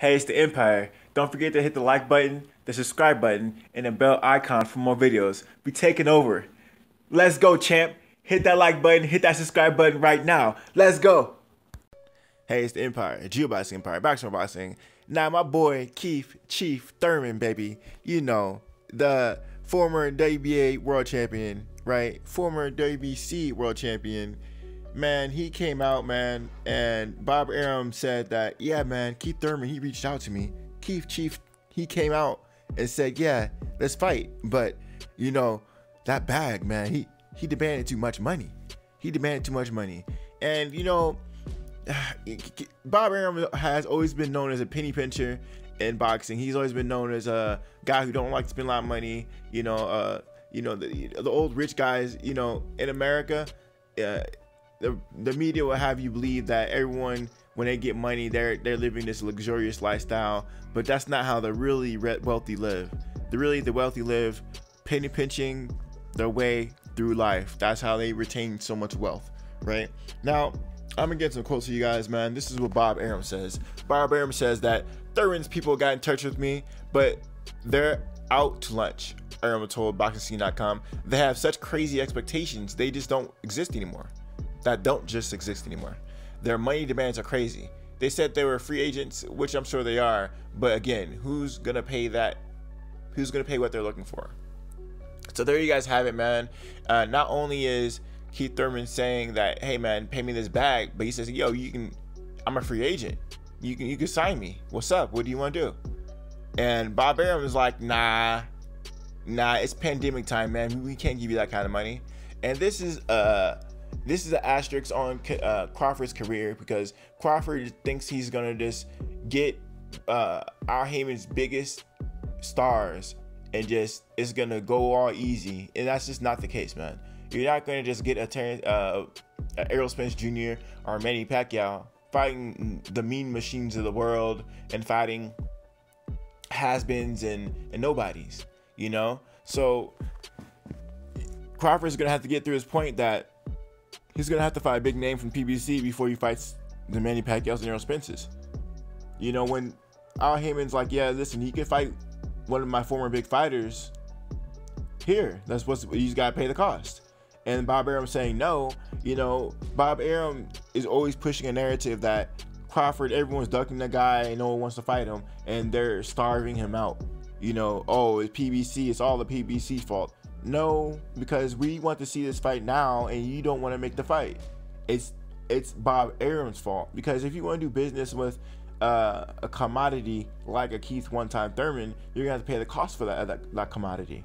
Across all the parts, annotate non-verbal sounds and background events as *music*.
Hey, it's the Empire. Don't forget to hit the like button, the subscribe button, and the bell icon for more videos. Be taking over. Let's go, champ. Hit that like button, hit that subscribe button right now. Let's go. Hey, it's the Empire, Geoboxing Empire, Boxing Boxing. Now, my boy Keith Chief Thurman, baby. You know, the former WBA world champion, right? Former WBC world champion man, he came out, man, and Bob Arum said that, yeah, man, Keith Thurman, he reached out to me. Keith Chief, he came out and said, yeah, let's fight. But, you know, that bag, man, he he demanded too much money. He demanded too much money. And, you know, *sighs* Bob Arum has always been known as a penny pincher in boxing. He's always been known as a guy who don't like to spend a lot of money. You know, uh, you know the the old rich guys. You know, in America, uh, the the media will have you believe that everyone when they get money they're they're living this luxurious lifestyle but that's not how the really wealthy live. The really the wealthy live penny pinching their way through life. That's how they retain so much wealth right? Now i'm gonna get some quotes for you guys man. This is what bob arum says. Bob arum says that Thurman's people got in touch with me but they're out to lunch arum told boxingscene.com they have such crazy expectations. They just don't exist anymore that don't just exist anymore. Their money demands are crazy. They said they were free agents, which I'm sure they are, but again, who's gonna pay that? Who's gonna pay what they're looking for? So there you guys have it, man. Uh, not only is Keith Thurman saying that, hey man, pay me this bag, but he says, yo, you can, I'm a free agent. You can you can sign me. What's up? What do you want to do? And Bob Arum is like, nah, nah, it's pandemic time, man. We can't give you that kind of money. And this is uh this is an asterisk on uh, Crawford's career because Crawford thinks he's gonna just get uh, Al Haymon's biggest stars and just it's gonna go all easy, and that's just not the case, man. You're not gonna just get a Terrence, uh, Errol Spence Jr. or Manny Pacquiao fighting the mean machines of the world and fighting has-beens and and nobodies, you know. So Crawford's gonna have to get through his point that he's gonna have to fight a big name from PBC before he fights the Manny Pacquiao's and Errol Spence's. You know, when Al Haymon's like, yeah, listen, he could fight one of my former big fighters here. That's what's he's gotta pay the cost. And Bob Arum saying no, you know, Bob Arum is always pushing a narrative that Crawford, everyone's ducking the guy and no one wants to fight him, and they're starving him out. You know, oh, it's PBC, it's all the PBC's fault. No, because we want to see this fight now, and you don't want to make the fight. It's it's Bob Arum's fault because if you want to do business with uh, a commodity like a Keith one time Thurman, you're gonna have to pay the cost for that that, that commodity.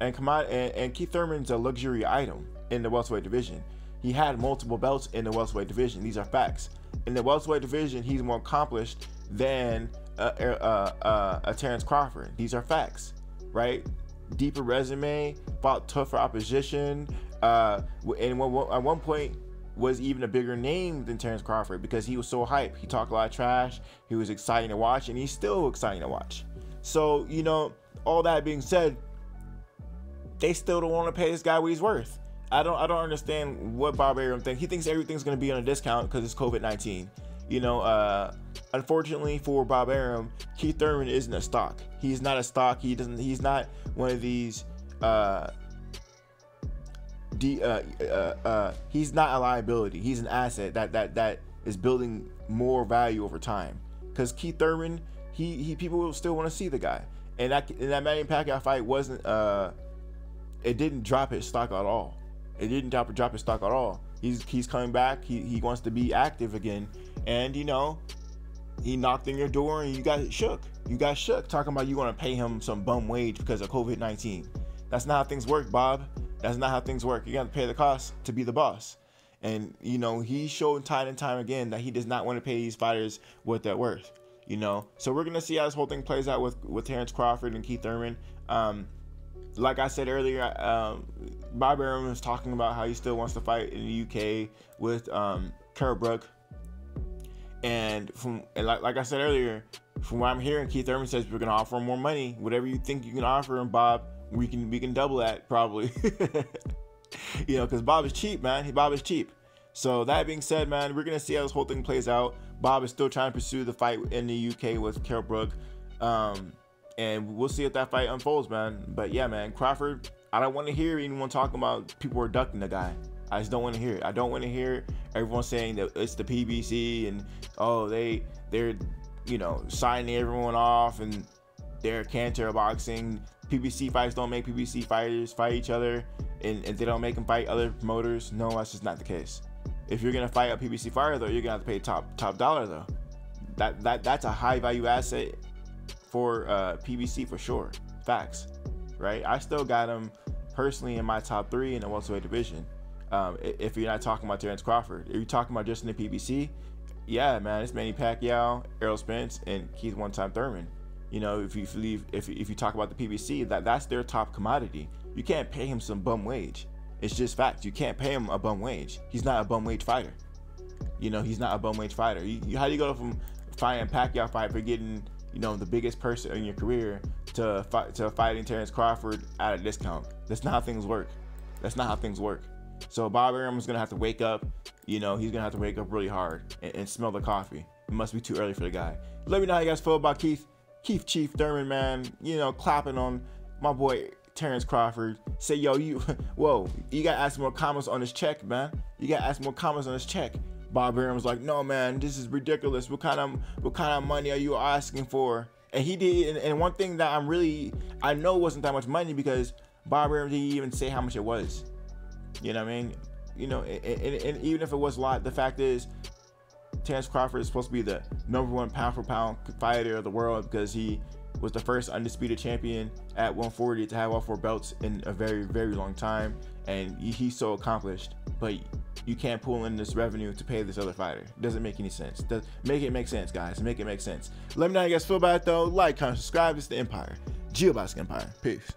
And, commod- and, and Keith Thurman's a luxury item in the welterweight division. He had multiple belts in the welterweight division. These are facts. In the welterweight division, he's more accomplished than uh, uh, uh, a Terrence Crawford. These are facts, right? Deeper resume, fought tougher opposition, uh, and at one point was even a bigger name than Terrence Crawford because he was so hype. He talked a lot of trash. He was exciting to watch, and he's still exciting to watch. So you know, all that being said, they still don't want to pay this guy what he's worth. I don't I don't understand what Bob Arum thinks. He thinks everything's gonna be on a discount because it's COVID nineteen. You know, uh, unfortunately for Bob Arum, Keith Thurman isn't a stock. He's not a stock. He doesn't. He's not one of these. Uh, de, uh, uh, uh, he's not a liability. He's an asset that that that is building more value over time. Because Keith Thurman, he he people will still want to see the guy. And that and that Manny Pacquiao fight wasn't. Uh, it didn't drop his stock at all. It didn't drop drop his stock at all. He's he's coming back. He he wants to be active again and you know, he knocked on your door and you got shook. You got shook talking about you want to pay him some bum wage because of COVID 19. That's not how things work, Bob. That's not how things work. You got to pay the cost to be the boss. And, you know, he showed time and time again that he does not want to pay these fighters what they're worth. You know, so we're gonna see how this whole thing plays out with with Terrence Crawford and Keith Thurman. Um, like I said earlier, um, Bob Arum was talking about how he still wants to fight in the UK with um, Kell Brook and from and like, like I said earlier, from what I'm hearing, Keith Thurman says we're gonna offer him more money. Whatever you think you can offer him, Bob, we can we can double that probably. *laughs* you know, because Bob is cheap, man. Bob is cheap. So that being said, man, we're gonna see how this whole thing plays out. Bob is still trying to pursue the fight in the UK with Kell Brook. Um, and we'll see if that fight unfolds, man. But yeah, man, Crawford, I don't want to hear anyone talking about people are ducking the guy. I just don't want to hear it. I don't want to hear everyone saying that it's the PBC and oh they they're you know signing everyone off and they're cancer boxing. PBC fights don't make PBC fighters fight each other and, and they don't make them fight other promoters. No, that's just not the case. If you're gonna fight a PBC fighter though, you're gonna have to pay top top dollar though. That that that's a high value asset for uh, PBC for sure. Facts, right? I still got him personally in my top three in the welterweight division. Um, if you're not talking about Terrence Crawford, if you're talking about just in the PBC, yeah, man, it's Manny Pacquiao, Errol Spence, and Keith One Time Thurman. You know, if you leave, if if you talk about the PBC, that that's their top commodity. You can't pay him some bum wage. It's just fact. You can't pay him a bum wage. He's not a bum wage fighter. You know, he's not a bum wage fighter. You, you, how do you go from fighting Pacquiao fight for getting you know the biggest person in your career to fight to fighting Terrence Crawford at a discount? That's not how things work. That's not how things work. So Bob Arum is gonna have to wake up. You know, he's gonna have to wake up really hard and, and smell the coffee. It must be too early for the guy. Let me know how you guys feel about Keith. Keith Chief Thurman, man, you know, clapping on my boy Terrence Crawford. Say, yo, you, *laughs* whoa, you gotta ask more comments on his check, man. You gotta ask more comments on his check. Bob Arum was like, no, man, this is ridiculous. What kind of, what kind of money are you asking for? And he did, and, and one thing that I'm really, I know wasn't that much money because Bob Arum didn't even say how much it was. You know what I mean? You know, and, and, and even if it was a lot, the fact is, Terrence Crawford is supposed to be the number one pound for pound fighter of the world because he was the first undisputed champion at 140 to have all four belts in a very, very long time. And he's so accomplished. But you can't pull in this revenue to pay this other fighter. Doesn't make any sense. Does make it make sense, guys. Make it make sense. Let me know how you guys feel about it though. Like, comment, subscribe. It's the Empire. GeoBox Empire. Peace.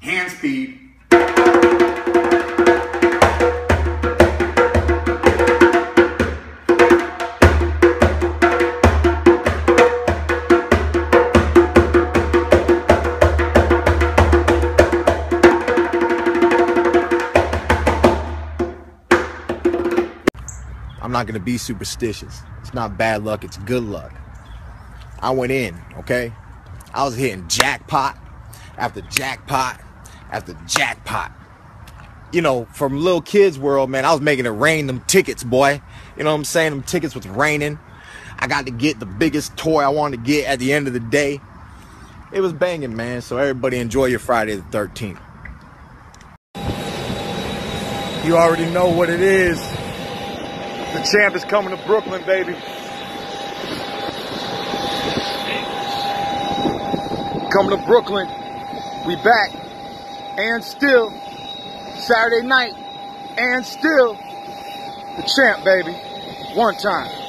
Hand speed. Not gonna be superstitious. It's not bad luck, it's good luck. I went in, okay? I was hitting jackpot after jackpot after jackpot. You know, from little kids' world, man, I was making it rain them tickets, boy. You know what I'm saying? Them tickets was raining. I got to get the biggest toy I wanted to get at the end of the day. It was banging, man. So everybody enjoy your Friday the 13th. You already know what it is. The champ is coming to Brooklyn, baby. Coming to Brooklyn. We back. And still, Saturday night. And still, the champ, baby. One time.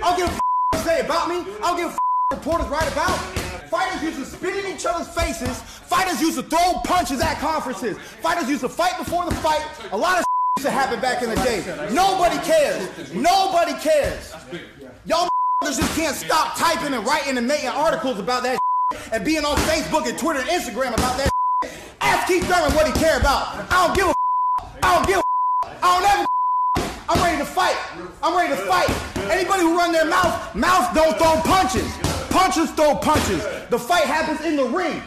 I don't give a f- say about me. I don't give a f- reporters write about. Fighters used to spit in each other's faces. Fighters used to throw punches at conferences. Fighters used to fight before the fight. A lot of used to happen back in the day. Nobody cares. Nobody cares. Y'all just can't stop typing and writing and making articles about that and being on Facebook and Twitter and Instagram about that. Ask Keith Thurman what he care about. I don't give a. I don't give a. I don't ever. I'm ready to fight. I'm ready to fight. Who run their mouth, mouth don't throw punches. Punches throw punches. The fight happens in the ring.